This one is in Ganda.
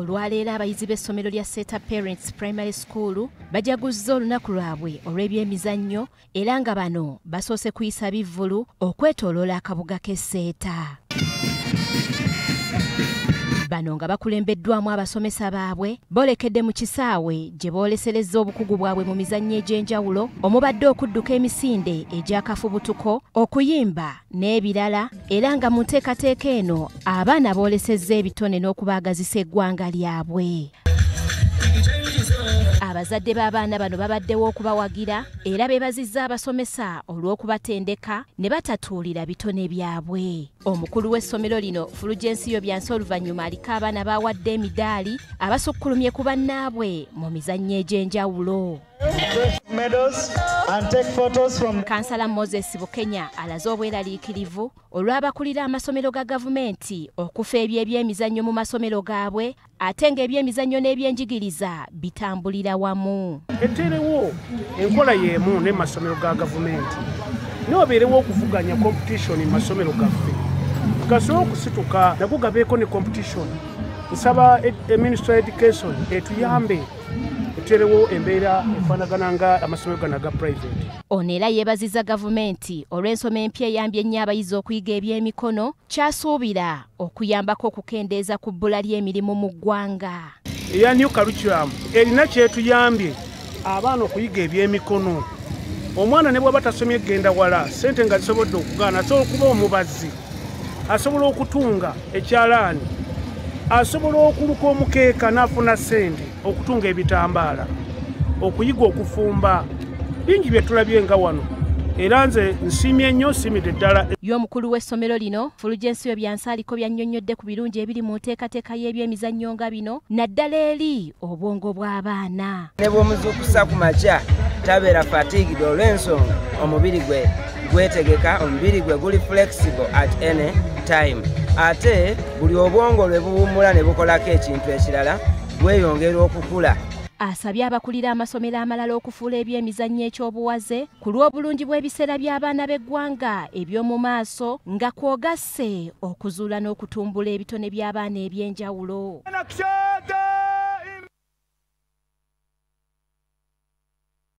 olwaleero abayizi b'essomero lya seta parents primary school bajaguzza olunaku lwabwe olw'ebyemizannyo era nga bano basoose kuyisa bivvulu okwetooloola akabuga k'esseeta bano nga bakulembeddwamu abasomesa baabwe boolekedde mu kisaawe gye booleserezza obukugu bwabwe mu mizannyo egy'enjawulo omubadde okudduka emisinde egy'akafubutuko okuyimba n'ebirala era nga mu nteekateeka eno abaana boolesezza ebitone n'okubaagazisa eggwanga lyabwe abazadde b'abaana bano babaddewo okubawagira era beebazizza abasomesa olw'okubatendeka ne batatuulira bitone byabwe. Omukulu w'essomero lino fulugensiyo byansi oluvannyuma aliko abaana baawadde emidaali abasukkulumye ku bannaabwe mu mizannyo egy'enjawulo kansala moses bukenya alaze obweraliikirivu olw'abakulira amasomero ga gavumenti okufa ebyo ebyemizannyo mu masomero gaabwe ate ng'ebyemizannyo n'ebyenjigiriza bitambulira wamu. Eteerewo enkola y'emu ne masomero ga gavumenti. Niwabeerewo okuvuganya competition mu masomero gaffe. Gasobole okusituka nago gabeeko ne competition nsaba ministry education etuyambe eteerewo embeera efaanagana nga amasomero gano aga private. Ono era yeebazizza gavumenti olw'ensoma empya eyambye ennyo abayizi okuyiga ebyemikono kyasuubira okuyambako okukendeeza ku bbula ly'emirimu mu ggwanga. Eya new curriculum erina kyetuyambye abaana okuyiga ebyemikono. Omwana ne bw'aba tasomye genda wala sente nga zisobodde okugaana asobola okuba omubazi asobola okutunga ekyalaani asobola okuluka omukeeka n'afuna sente okutunga ebitambaala okuyiga okufumba. Bingi bye tulabye nga wano. Era nze nsiimye nnyo nsiimidde ddala. Y'omukulu w'essomero lino fulugensiyo byansi aliko byannyonnyodde ku birungi ebiri mu nteekateeka y'ebyemizannyo nga bino naddala eri obwongo bw'abaana. Ne bw'omuzuukusa ku makya tabeera fatigide olw'ensonga omubiri gwe gwetegeka omubiri gwe guli flexible at any time ate buli obwongo lwe buwummula ne bukolako ekintu ekirala bweyongera okukula asabye abakulira amasomero amalala okufuula ebyemizannyo ekyobuwaze ku lw'obulungi bw'ebiseera by'abaana b'eggwanga eby'omu maaso nga kwogasse okuzuula n'okutumbula ebitone by'abaana eby'enjawulo!